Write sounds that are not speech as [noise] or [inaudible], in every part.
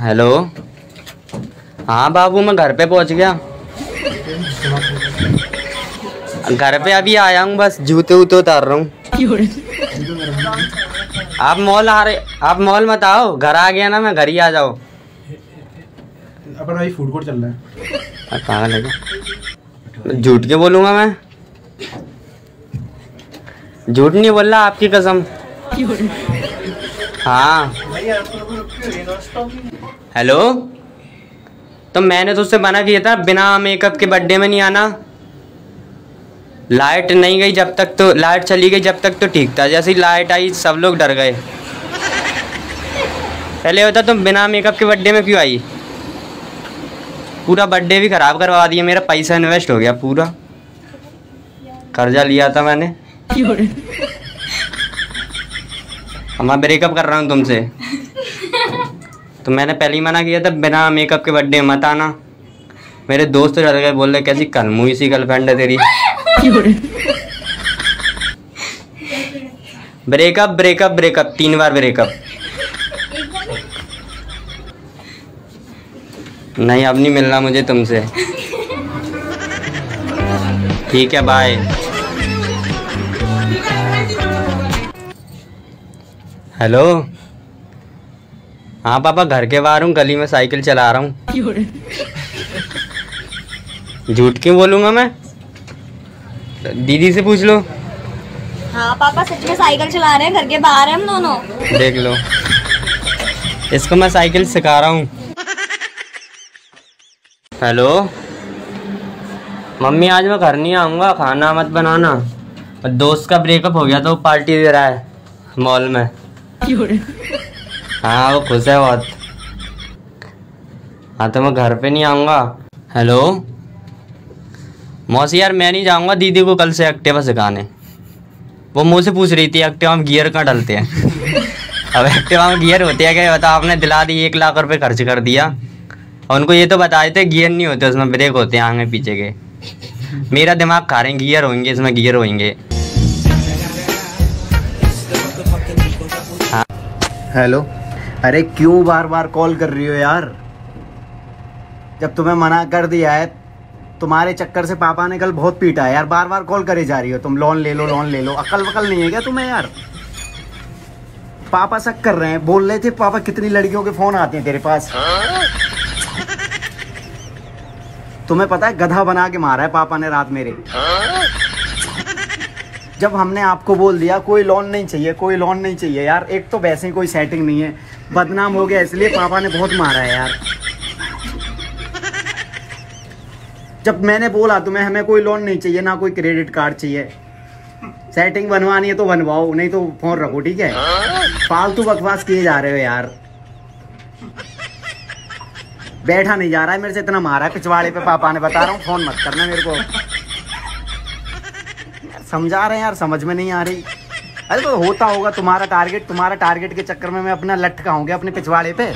Hello? हाँ बाबू मैं घर पे पहुँच गया। घर पे अभी आया हूँ बस जूते वूते उतार रहा हूँ। आप मॉल आ रहे आप मॉल मत आओ घर आ गया ना मैं घर ही आ जाओ अपन फ़ूड कोर्ट चल रहा है। पागल है झूठ के बोलूँगा मैं? झूठ नहीं बोल रहा आपकी कसम। हाँ। हेलो? तो मैंने तो उससे मना किया था बिना मेकअप के बर्थडे में नहीं आना। लाइट नहीं गई जब तक तो लाइट चली गई जब तक तो ठीक था। जैसे ही लाइट आई सब लोग डर गए। पहले होता तुम बिना मेकअप के बर्थडे में क्यों आई? पूरा बर्थडे भी खराब करवा दिया मेरा पैसा इन्वेस्ट हो गया पूरा। कर्जा लिया था मैंने। [laughs] मैं ब्रेकअप कर रहा हूँ तुमसे। तो मैंने पहले ही मना किया था, बिना मेकअप के बर्थडे मत आना। मेरे दोस्त डर गए बोल रहे, कैसी कल मुँह सी गर्लफ्रेंड है तेरी? ब्रेकअप ब्रेकअप ब्रेकअप तीन बार ब्रेकअप नहीं, अब नहीं मिलना मुझे तुमसे। ठीक है बाय हेलो हाँ पापा घर के बाहर हूँ गली में साइकिल चला रहा हूँ। झूठ क्यों बोलूँगा मैं? दीदी से पूछ लो। हाँ पापा सच में साइकिल चला रहे हैं घर के बाहर हैं हम दोनों। देख लो। इसको मैं साइकिल सिखा रहा हूँ। हेलो? मम्मी आज मैं घर नहीं आऊँगा खाना मत बनाना। और दोस्त का ब्रेकअप हो गया तो वो पार्टी दे रहा है मॉल में। हाँ वो खुश है बहुत। हाँ तो मैं घर पे नहीं आऊँगा। हेलो मौसी यार मैं नहीं जाऊँगा दीदी को कल से एक्टिवा सिखाने। वो मुझसे पूछ रही थी एक्टिवा में गियर कहाँ डलते हैं? [laughs] अब एक्टिवा में गियर होते हैं क्या? बता आपने दिला दी एक लाख रुपए खर्च कर दिया। और उनको ये तो बताए थे गियर नहीं होते उसमें ब्रेक होते हैं आगे पीछे के। मेरा दिमाग खा रहे हैं गियर होंगे इसमें गियर होंगे। हेलो अरे क्यों बार बार कॉल कर रही हो यार? जब तुम्हें मना कर दिया है, तुम्हारे चक्कर से पापा ने कल बहुत पीटा है यार। बार बार कॉल करे जा रही हो तुम। लोन ले लो, लोन ले लो। अकल वकल नहीं है क्या तुम्हें यार? पापा शक कर रहे हैं। बोल रहे थे, पापा, कितनी लड़कियों के फ़ोन आते हैं तेरे पास? तुम्हें पता है गधा बना के मारा है पापा ने रात मेरे। जब हमने आपको बोल दिया, कोई लोन नहीं चाहिए, कोई लोन नहीं चाहिए यार, एक तो वैसे ही कोई सेटिंग नहीं है। बदनाम हो गया, इसलिए पापा ने बहुत मारा है यार। जब मैंने बोला, तुम्हें, हमें कोई लोन नहीं चाहिए, ना कोई क्रेडिट कार्ड चाहिए। सेटिंग बनवानी है तो बनवाओ, नहीं तो फ़ोन रखो, ठीक है? फालतू बकवास किए जा रहे हो यार। बैठा नहीं जा रहा है, मेरे से इतना मारा है, पिछवाड़े पे पापा ने, बता रहा हूँ, फ़ोन मत करना मेरे को। समझा रहे हैं यार, समझ में नहीं आ रही। अरे तो होता होगा, तुम्हारा टारगेट तुम्हारा टारगेट के चक्कर में मैं अपना लटका हूँ अपने पिछवाड़े पे?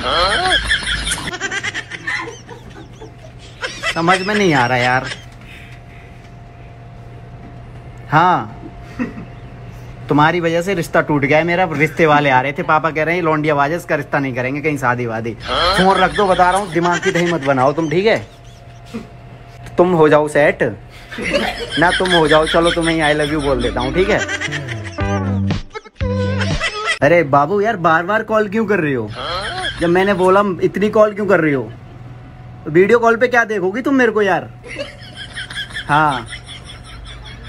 समझ में नहीं आ रहा यार। हाँ। तुम्हारी वजह से रिश्ता टूट गया है मेरा, रिश्ते वाले आ रहे थे, पापा कह रहे हैं लौंडिया वाजे इसका रिश्ता नहीं करेंगे, कहीं शादी वादी फ़ोन रख दो, बता रहा हूँ, दिमाग की दही मत बनाओ, तुम ठीक है? तुम हो जाओ सेट ना तुम हो जाओ, चलो तुम्हें आई लव यू बोल देता हूँ, ठीक है? अरे बाबू यार बार बार कॉल क्यों कर रही हो? जब मैंने बोला, इतनी कॉल क्यों कर रही हो? वीडियो कॉल पे क्या देखोगी तुम मेरे को यार? हाँ।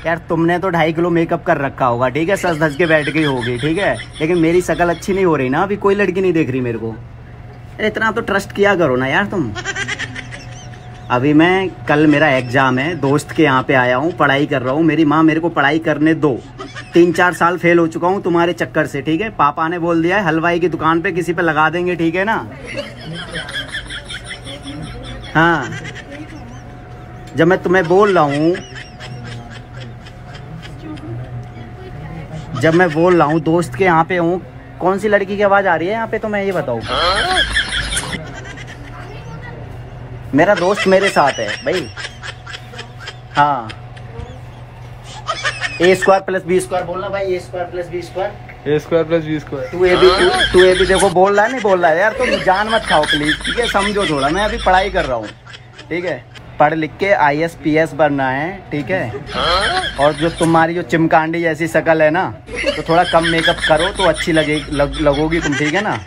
यार, तुमने तो ढाई किलो मेकअप कर रखा होगा, ठीक है? सस धस के बैठ गई होगी, ठीक है? लेकिन मेरी शकल अच्छी नहीं हो रही ना, अभी कोई लड़की नहीं देख रही मेरे को। अरे इतना तो ट्रस्ट किया करो ना यार तुम। अभी मैं कल मेरा एग्ज़ाम है, दोस्त के यहाँ पे आया हूँ, पढ़ाई कर रहा हूँ। मेरी माँ मेरे को पढ़ाई करने दो। तीन चार साल फेल हो चुका हूँ तुम्हारे चक्कर से, ठीक है? पापा ने बोल दिया है, हलवाई की दुकान पे किसी पे लगा देंगे, ठीक है ना? हाँ। जब मैं तुम्हें बोल रहा हूँ, जब मैं बोल रहा हूँ, दोस्त के यहाँ पे हूँ, कौन सी लड़की की आवाज़ आ रही है यहाँ पे? तो मैं ये बताऊँ। मेरा दोस्त मेरे साथ है भाई। हाँ। A square plus B square बोलना भाई A square plus B square A square plus B square तू तू, तू ये भी देखो बोल रहा है नहीं बोल रहा है। यार तुम जान मत खाओ प्लीज़ ठीक है समझो थोड़ा। मैं अभी पढ़ाई कर रहा हूँ। ठीक है? पढ़ लिख के आई एस पी एस बनना है ठीक है? और जो तुम्हारी जो चिमकांडी जैसी शकल है ना तो थोड़ा कम मेकअप करो तो अच्छी लगे लग, लगोगी तुम ठीक है ना?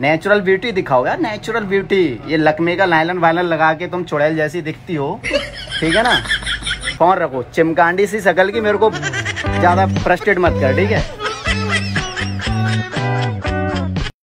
नेचुरल ब्यूटी दिखाओ यार नेचुरल ब्यूटी ये लकमे का लाइलन वायलन लगा के तुम चुड़ैल जैसी दिखती हो। ठीक है ना? फ़ोन रखो? चिमकांडी सी शकल की मेरे को ज़्यादा फ्रस्ट्रेट मत कर, ठीक है?